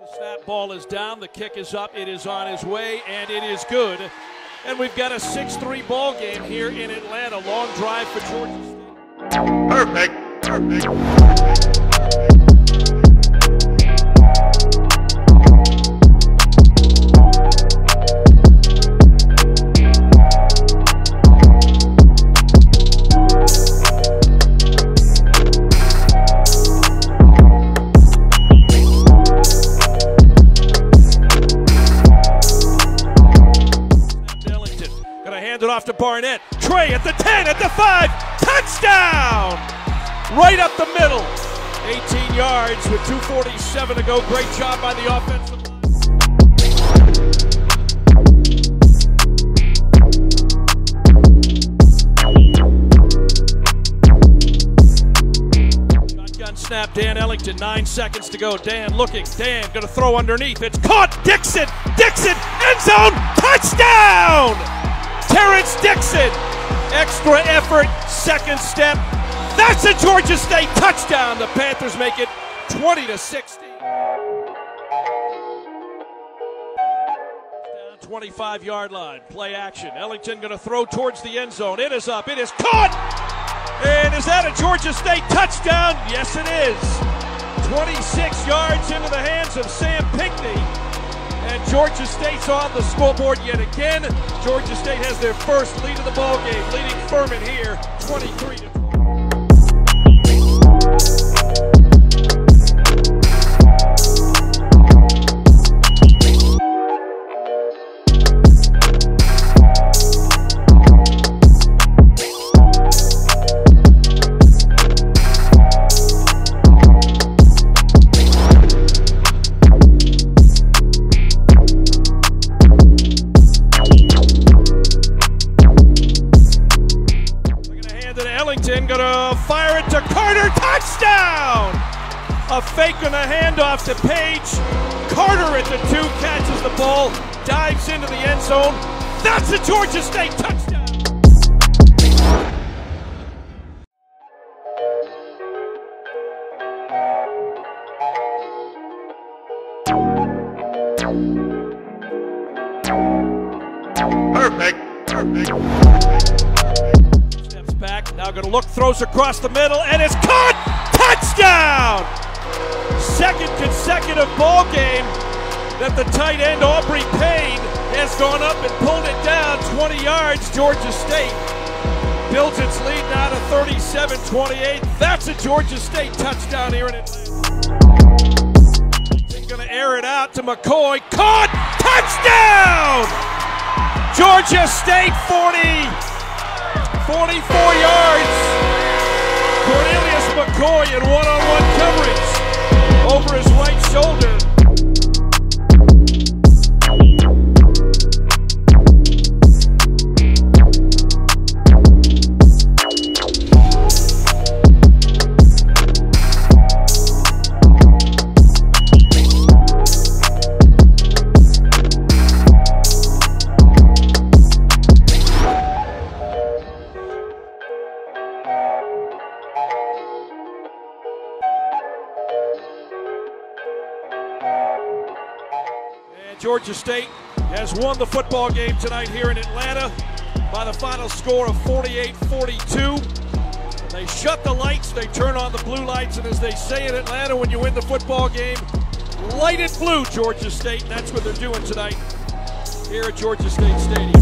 The snap ball is down, the kick is up, it is on his way, and it is good. And we've got a 6 3 ball game here in Atlanta. Long drive for Georgia State. Perfect. Perfect. Ellington to Barnett. Tra at the 10, at the 5, touchdown! Right up the middle. 18 yards with 2.47 to go. Great job by the offensive. Shotgun snap, Dan Ellington, nine seconds to go. Dan looking, Dan gonna throw underneath. It's caught. Dixon, Dixon, end zone, touchdown! Terrence Dixon, extra effort, second step. That's a Georgia State touchdown. The Panthers make it 20 to 16. Down 25 yard line, play action. Ellington gonna throw towards the end zone. It is up, it is caught! And is that a Georgia State touchdown? Yes, it is. 26 yards into the hands of Sam Pinckney. And Georgia State's on the scoreboard yet again. Georgia State has their first lead of the ball game, leading Furman here 23 to Carter, touchdown! A fake on the handoff to Page. Carter at the two catches the ball, dives into the end zone. That's a Georgia State touchdown! Now gonna look, throws across the middle, and it's caught! Touchdown! Second consecutive ball game that the tight end Aubrey Payne has gone up and pulled it down 20 yards. Georgia State builds its lead now to 37 28. That's a Georgia State touchdown here in Atlanta. He's gonna air it out to McCoy. Caught! Touchdown! Georgia State 40. 44 yards. Cornelius McCoy in one-on-one coverage Georgia State has won the football game tonight here in Atlanta by the final score of 48 42. They shut the lights, they turn on the blue lights, and as they say in Atlanta, when you win the football game, light it blue, Georgia State. And that's what they're doing tonight here at Georgia State Stadium.